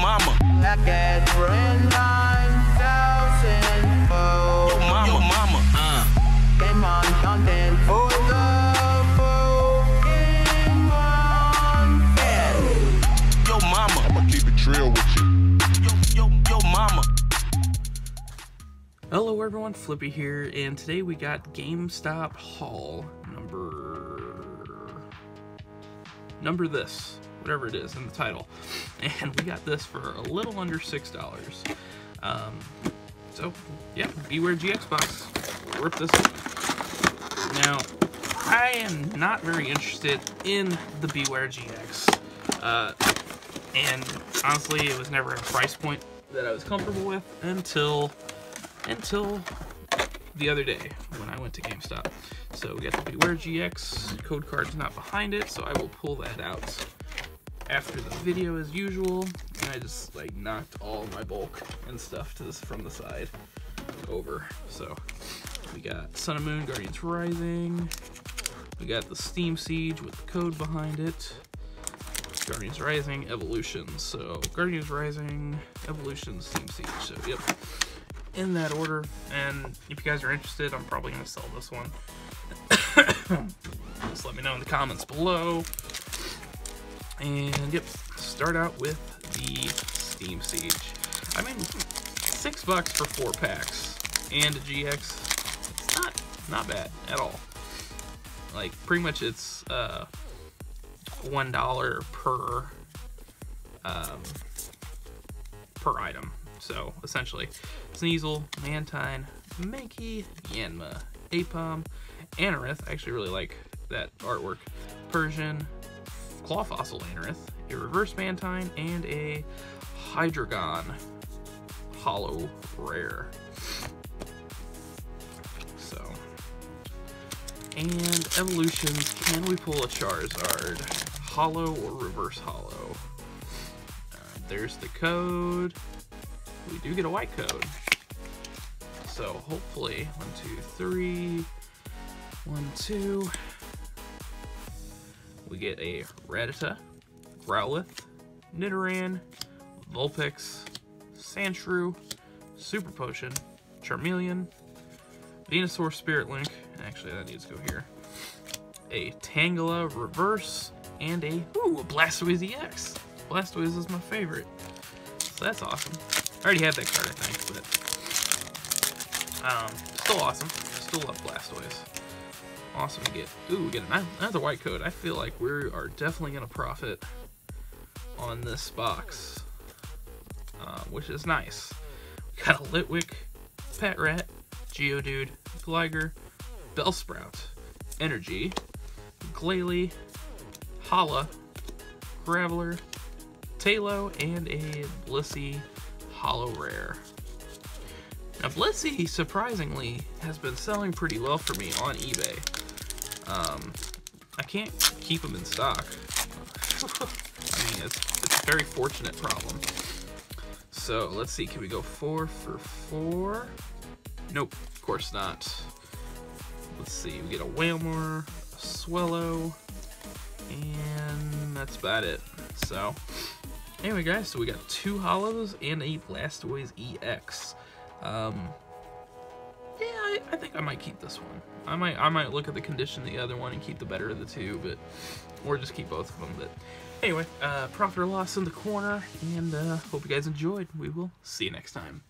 mama. That gas ran 9,000 oh. Yo mama, mama. Uh. Came on hunting for the Pokemon. Yeah. Yo mama. I'ma keep it real with you. Yo, yo, yo mama. Hello everyone, Flippy here, and today we got GameStop haul number number this, whatever it is in the title, and we got this for a little under six dollars. Um, so yeah, Bewear GX box, rip this. Up. Now, I am not very interested in the Bewear GX, uh, and honestly, it was never a price point that I was comfortable with until until the other day when I went to GameStop. So we got the Bewear GX, code card's not behind it, so I will pull that out after the video as usual. And I just like knocked all my bulk and stuff to this from the side over. So we got Sun and Moon, Guardians Rising. We got the Steam Siege with the code behind it. Guardians Rising, Evolution. So Guardians Rising, Evolution, Steam Siege. So yep in that order. And if you guys are interested, I'm probably to sell this one. Just let me know in the comments below. And yep, start out with the Steam Siege. I mean, six bucks for four packs and a GX. It's not not bad at all. Like pretty much it's uh, one dollar per um, per item. So essentially, Sneasel, Mantine, Mankey, Yanma, Aipom, Anorith. I actually really like that artwork. Persian, Claw Fossil Anorith, a Reverse Mantine, and a Hydreigon Holo Rare. So, and evolutions. Can we pull a Charizard? Holo or Reverse Holo? Uh, there's the code we do get a white code. So hopefully, one, two, three, one, two. We get a Rattata, Growlithe, Nidoran, Vulpix, Sandshrew, Super Potion, Charmeleon, Venusaur Spirit Link, actually that needs to go here, a Tangela Reverse, and a, ooh, a Blastoise EX. Blastoise is my favorite. So that's awesome. I already had that card, I think, but um, still awesome. Still love Blastoise. Awesome to get. Ooh, we get another white code. I feel like we are definitely gonna profit on this box, uh, which is nice. We got a Litwick, Patrat, Geodude, Gligar, Bellsprout, Energy, Glalie, Hala, Graveler, Talo, and a Blissey Holo Rare. Now, Blissey, surprisingly, has been selling pretty well for me on eBay. Um, I can't keep them in stock. I mean, it's, it's a very fortunate problem. So, let's see, can we go four for four? Nope, of course not. Let's see, we get a Wailmer, a Swellow, and that's about it. So, Anyway, guys, so we got two holos and a Blastoise EX. Um, I, think I might keep this one. I might I might look at the condition the other one and keep the better of the two, but or just keep both of them. But anyway, uh, profit or loss in the corner, and uh, hope you guys enjoyed. We will see you next time.